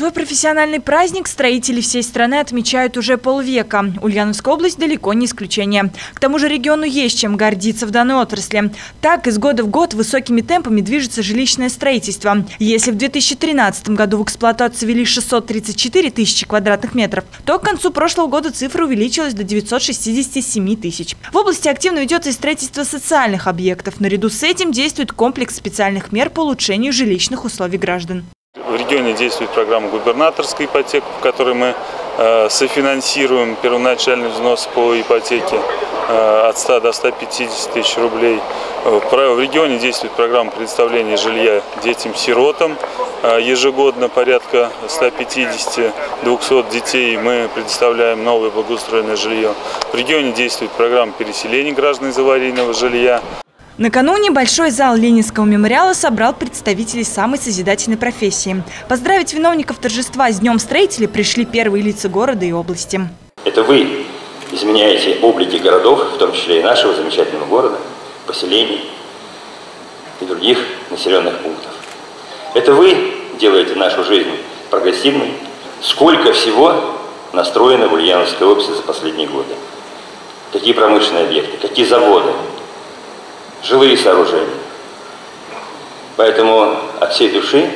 Свой профессиональный праздник строители всей страны отмечают уже полвека. Ульяновская область далеко не исключение. К тому же региону есть чем гордиться в данной отрасли. Так, из года в год высокими темпами движется жилищное строительство. Если в 2013 году в эксплуатацию ввели 634 тысячи квадратных метров, то к концу прошлого года цифра увеличилась до 967 тысяч. В области активно ведется и строительство социальных объектов. Наряду с этим действует комплекс специальных мер по улучшению жилищных условий граждан. В регионе действует программа губернаторской ипотеки, в которой мы э, софинансируем первоначальный взнос по ипотеке э, от 100 до 150 тысяч рублей. Э, в регионе действует программа предоставления жилья детям-сиротам. Ежегодно порядка 150-200 детей мы предоставляем новое благоустроенное жилье. В регионе действует программа переселения граждан из аварийного жилья. Накануне Большой зал Ленинского мемориала собрал представителей самой созидательной профессии. Поздравить виновников торжества с Днем строителей пришли первые лица города и области. Это вы изменяете облики городов, в том числе и нашего замечательного города, поселений и других населенных пунктов. Это вы делаете нашу жизнь прогрессивной. Сколько всего настроено в Ульяновской области за последние годы. Какие промышленные объекты, какие заводы, жилые сооружения. Поэтому от всей души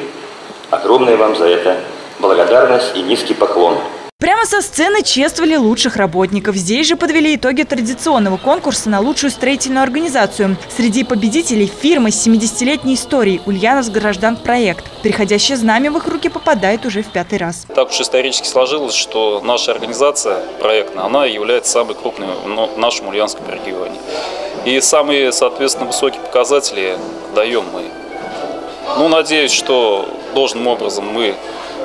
огромная вам за это благодарность и низкий поклон. Прямо со сцены чествовали лучших работников. Здесь же подвели итоги традиционного конкурса на лучшую строительную организацию. Среди победителей фирма с 70-летней историей «Ульяновск Граждан Проект». Переходящее знамя в их руки попадает уже в пятый раз. Так уж исторически сложилось, что наша организация проектная, она является самой крупной в нашем Ульяновском регионе. И самые, соответственно, высокие показатели даем мы. Ну, надеюсь, что должным образом мы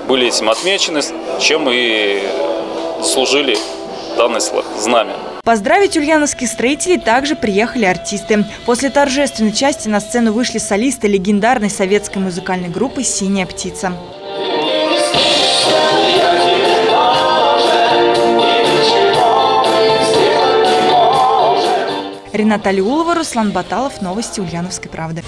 были этим отмечены, чем и заслужили данное знамя. Поздравить ульяновских строителей также приехали артисты. После торжественной части на сцену вышли солисты легендарной советской музыкальной группы «Синяя птица». Рената Алиулова, Руслан Баталов. Новости Ульяновской правды.